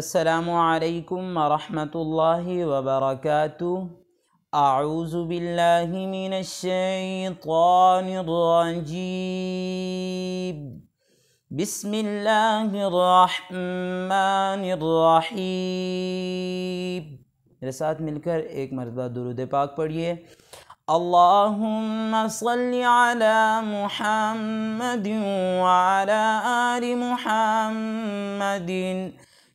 असलकम वरहमतुल्लाहि वबरकातुहू अऊज़ु बिल्लाहि मिनश्शैतानिर्रजीम बिस्मिल्लाहिर्रहमानिर्रहीम मेरे साथ मिलकर एक मरतबा दुरूद पाक पढ़िए अल्लाहुम्मा सल्लि अला मुहम्मदिन व अला आलि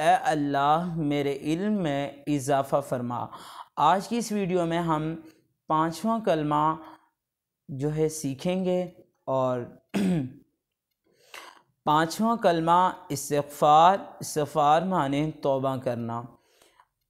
ए अल्लाह, मेरे इल्म में इजाफ़ा फरमा। आज की इस वीडियो में हम पांचवा कलमा जो है सीखेंगे और पांचवा कलमा इस्तफ़ार इस्तफ़ार माने तौबा करना।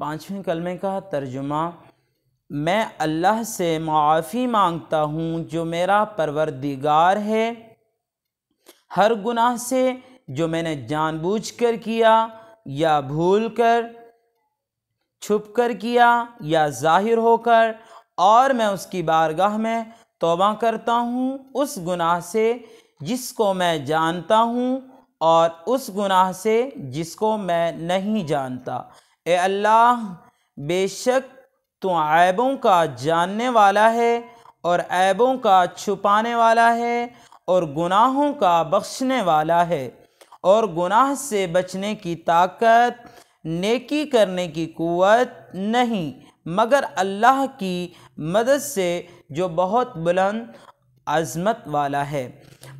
पाँचवें कलमे का तर्जुमा, मैं अल्लाह से माफ़ी माँगता हूँ जो मेरा परवरदिगार है। हर गुनाह से जो मैंने जानबूझकर किया या भूल कर छुप कर किया या ज़ाहिर होकर, और मैं उसकी बारगाह में तोबा करता हूँ, उस गुनाह से जिसको मैं जानता हूँ और उस गुनाह से जिसको मैं नहीं जानता। ए अल्लाह, बेशक तो ऐबों का जानने वाला है और ऐबों का छुपाने वाला है और गुनाहों का बख्शने वाला है और गुनाह से बचने की ताकत, नेकी करने की कुवत नहीं, मगर अल्लाह की मदद से जो बहुत बुलंद अज़मत वाला है।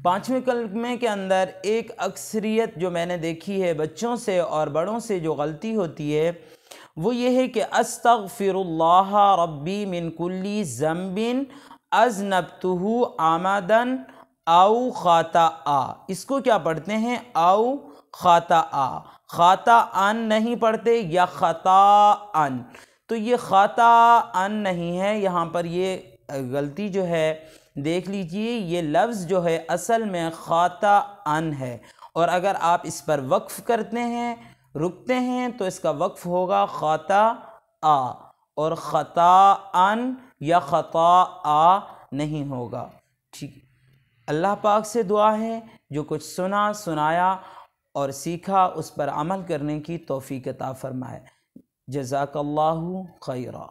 पाँचवें कलमे के अंदर एक अक्सरियत जो मैंने देखी है बच्चों से और बड़ों से जो गलती होती है, वो ये है कि अस्तगफिरुल्लाह रब्बी मिन कुल्ली ज़म्बिन अजनबतुहु आमदन आउ खाता आ इसको क्या पढ़ते हैं? आउ खाता आ खाता अन नहीं पढ़ते या ख़ता अन तो ये ख़ता अन नहीं है, यहाँ पर ये गलती जो है, देख लीजिए, ये लफ्ज़ जो है, असल में ख़ाता अन है। और अगर आप इस पर वक्फ़ करते हैं, रुकते हैं तो इसका वक्फ़ होगा ख़ाता आ और ख़ता अन या ख़ता आ नहीं होगा। ठीक। अल्लाह पाक से दुआ है, जो कुछ सुना, सुनाया और सीखा, उस पर अमल करने की तोफ़ी कता फ़रमाए। जज़ाकल्लाहु खैरा।